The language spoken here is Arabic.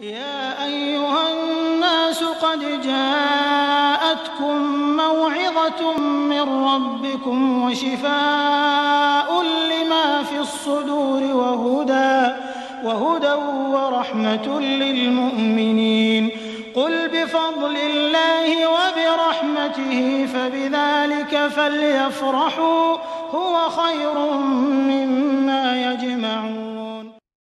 يا أيها الناس قد جاءتكم موعظة من ربكم وشفاء لما في الصدور وهدى وهدى ورحمة للمؤمنين. قل بفضل الله وبرحمته فبذلك فليفرحوا هو خير